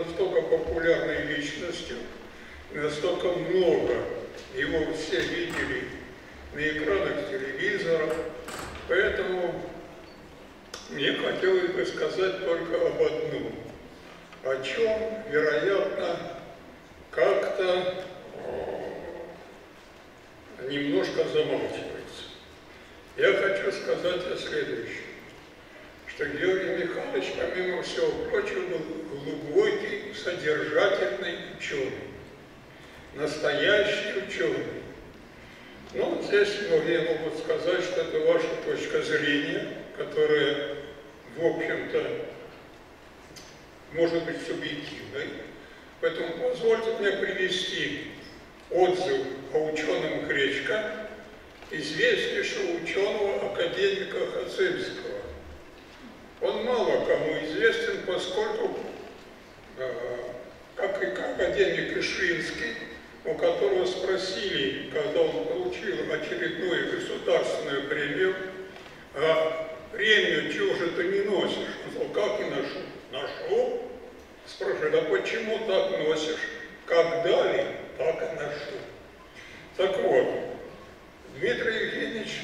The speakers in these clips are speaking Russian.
настолько популярной личностью, настолько много его все видели на экранах телевизора, поэтому мне хотелось бы сказать только об одном, о чем, вероятно, как-то немножко замалчивается. Я хочу сказать о следующем, что Георгий Михайлович, помимо всего прочего, был глубокий, содержательный ученый, настоящий ученый. Ну, здесь многие могут сказать, что это ваша точка зрения, которая, в общем-то, может быть субъективной. Поэтому позвольте мне привести отзыв о ученом Гречка, известнейшего ученого академика Хацельского. Он мало кому известен, поскольку, э, как и академик Ишинский, у которого спросили, когда он получил очередную государственную премию, а премию чего же ты не носишь? Он сказал, как не ношу? Ношу. Спрашивает, а почему так носишь? Как дали, так и ношу. Так вот, Дмитрий Евгеньевич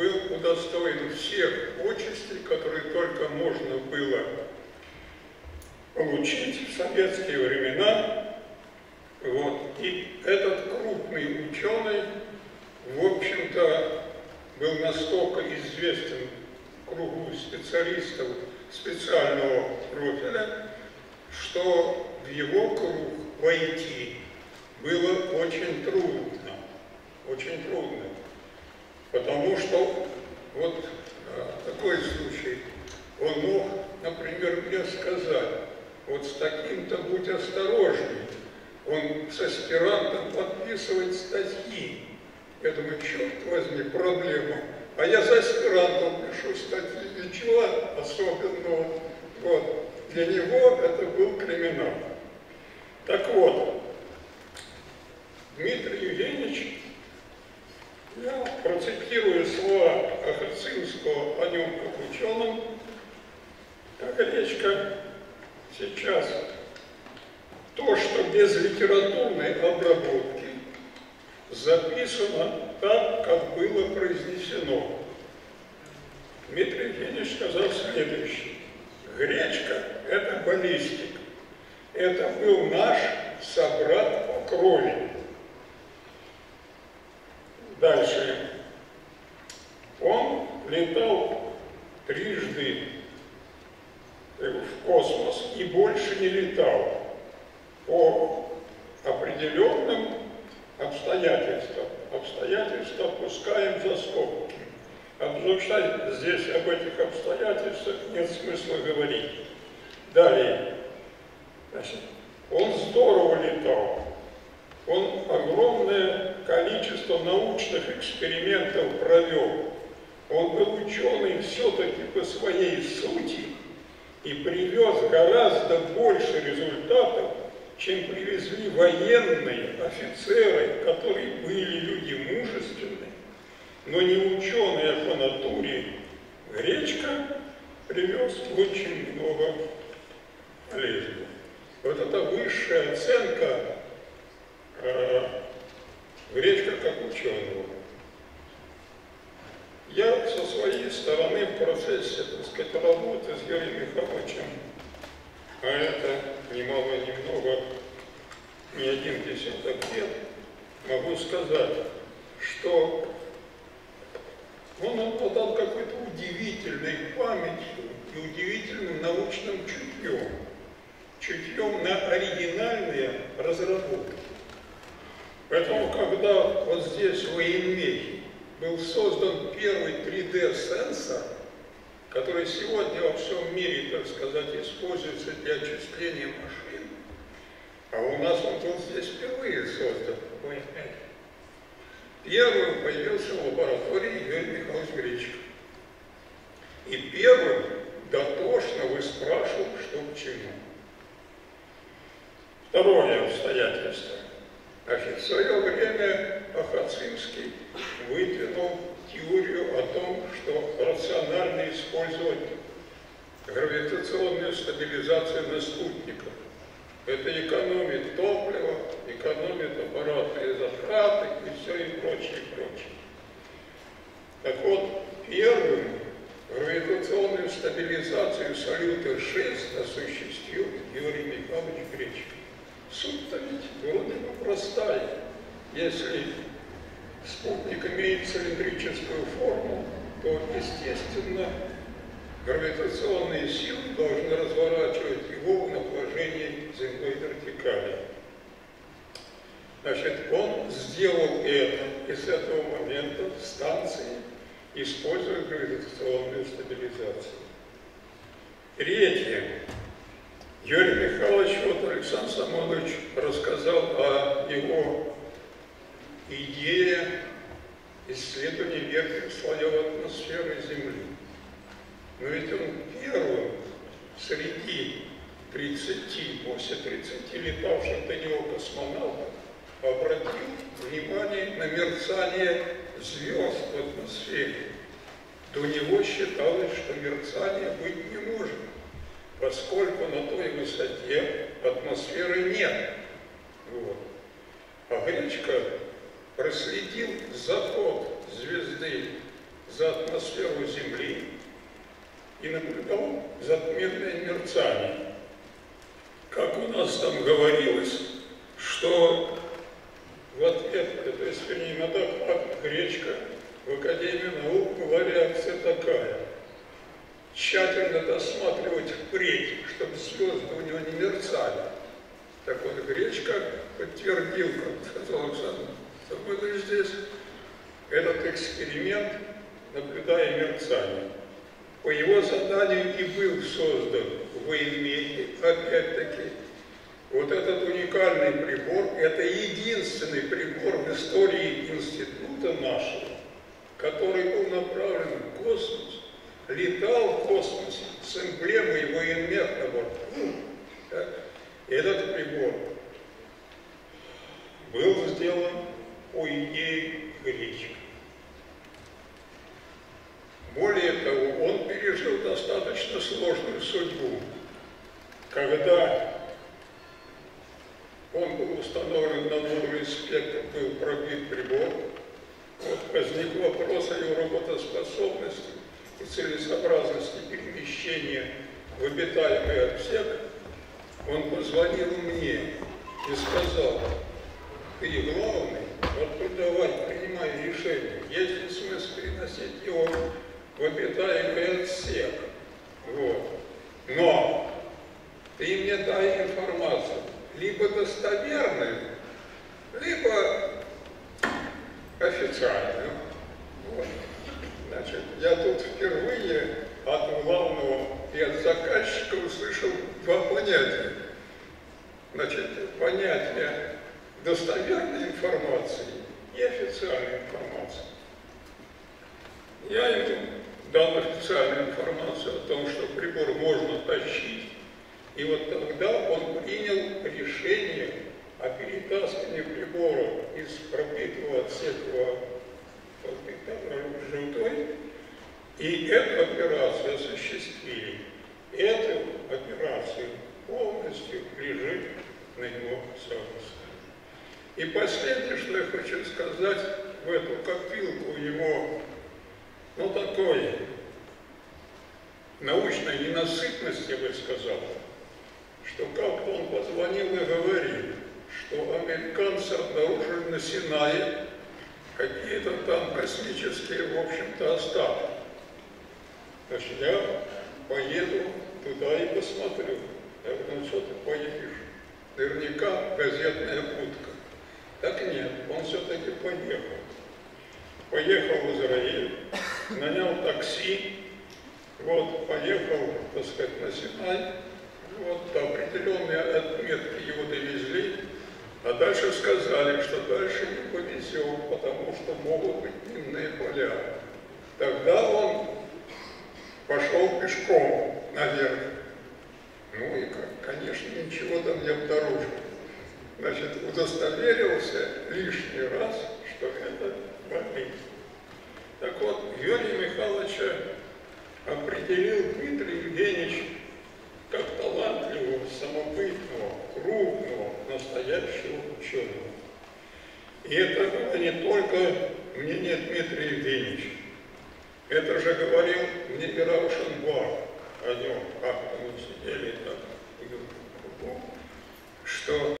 был удостоен всех почестей, которые только можно было получить в советские времена. Вот. И этот крупный ученый, в общем-то, был настолько известен кругу специалистов специального профиля, что в его круг войти было очень трудно, очень трудно, потому что вот а, такой случай, он мог, например, мне сказать, вот с таким-то будь осторожней, он с аспирантом подписывает статьи. Я думаю, черт возьми, проблема. А я с аспирантом пишу статьи, ничего особенного. Вот. Для него это был криминал. Так вот, Дмитрий Евгеньевич, я процитирую слова Ахацинского о ученом, как речка сейчас то, что без литературной обработки записано так, как было произнесено. Дмитрий Евгеньевич сказал следующее. Гречка – это баллистик. Это был наш собрат по крови. Дальше. Он летал трижды в космос и больше не летал по определенным обстоятельствам. Обстоятельства пускаем за скобки. Обсуждать здесь об этих обстоятельствах нет смысла говорить. Далее. Значит, он здорово летал. Он огромное количество научных экспериментов провел. Он был ученый все-таки по своей сути и привез гораздо больше результатов, чем привезли военные офицеры, которые были люди мужественные, но не ученые по натуре. Гречка привез очень много полезного. Вот это высшая оценка э, Гречка как ученого. Я со своей стороны в процессе, так сказать, работы с Юрием Михайловичем, а это немало ни много, не один десяток лет, могу сказать, что он обладал какой-то удивительной памятью и удивительным научным чутьем, чутьем на оригинальные разработки. Поэтому, когда вот здесь, в Иенмехе, был создан первый 3D-сенсор, который сегодня во всем мире, так сказать, используется для очисления машин, а у нас он был здесь впервые создан, Иенмехе. Первым появился в лаборатории Юрий Михайлович Гречко. И первым дотошно выспрашивал, что к чему. Использовать гравитационную стабилизацию на спутниках. Это экономит топливо, экономит аппаратные затраты и все и прочее, и прочее. Так вот, первым гравитационную стабилизацию Салюта-6 осуществил Юрий Михайлович Гречко. Суть-то ведь бы простая. Если спутник имеет цилиндрическую форму, то, естественно, гравитационные силы должны разворачивать его в направлении земной вертикали. Значит, он сделал это, и с этого момента станции используют гравитационную стабилизацию. Третье. Юрий Михайлович, вот Александр Самонович рассказал о его идее исследования верхних слоев атмосферы Земли. Но ведь он первым среди 30, после 30 летавших до него космонавтов обратил внимание на мерцание звезд в атмосфере. До него считалось, что мерцания быть не может, поскольку на той высоте атмосферы нет. Вот. А Гречка проследил заход звезды за атмосферу Земли и наблюдал затменное мерцание. Как у нас там говорилось, что в ответ, то есть, вернее, на Гречка в Академию наук была реакция такая. Тщательно досматривать впредь, чтобы звезды у него не мерцали. Так вот, Гречка подтвердил, как сказал Александр Самойлович здесь, этот эксперимент, наблюдая мерцание по его заданию и был создан в военмете, опять-таки, вот этот уникальный прибор, это единственный прибор в истории института нашего, который был направлен в космос, летал в космосе с эмблемой военмет на борту. Этот прибор был сделан по идее сложную судьбу, когда он был установлен на новый спектр, был пробит прибор, возник вопрос о его работоспособности и целесообразности перемещения в обитаемый отсек, он позвонил мне и сказал, ты главный, вот придавать, принимай решение, есть ли смысл переносить его в обитаемый отсек. Вот. Но ты мне дай информацию, либо достоверную, либо официальную. Вот. Значит, я тут впервые от главного и заказчика услышал два понятия. Значит, понятие достоверной информации и официальной информации. Я ему дал официальную информацию о том, что прибор можно тащить, и вот тогда он принял решение о перетаскивании прибора из пробитого отсека желтой, и эту операцию осуществили. Эту операцию полностью лежит на его совести. И последнее, что я хочу сказать, в эту копилку его, ну, такой научной ненасытности, я бы сказал, что как он позвонил и говорил, что американцы обнаружили на Синае какие-то там космические, в общем-то, остатки. Значит, я поеду туда и посмотрю. Я ну что ты поедешь? Наверняка газетная будка. Так нет, он все-таки поехал. Поехал в Израиль, нанял такси, вот, поехал, так сказать, на Синай, вот определенные отметки его довезли, а дальше сказали, что дальше не повезем, потому что могут быть минные поля. Тогда он пошел пешком наверх. Ну и, конечно, ничего там не обнаружил. Значит, удостоверился лишний раз, что это определил Дмитрий Евгеньевич как талантливого, самобытного, крупного, настоящего ученого. И это было не только мнение Дмитрия Евгеньевича. Это же говорил мне и Раушенбах о нем, как мы сидели так, что